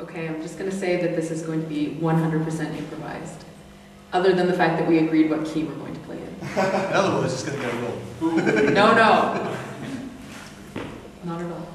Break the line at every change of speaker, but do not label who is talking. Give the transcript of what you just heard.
Okay, I'm just gonna say that this is going to be one hundred percent improvised, other than the fact that we agreed what key we're going to play in.
In other words, it's gonna get a roll.
No, no. Not at all.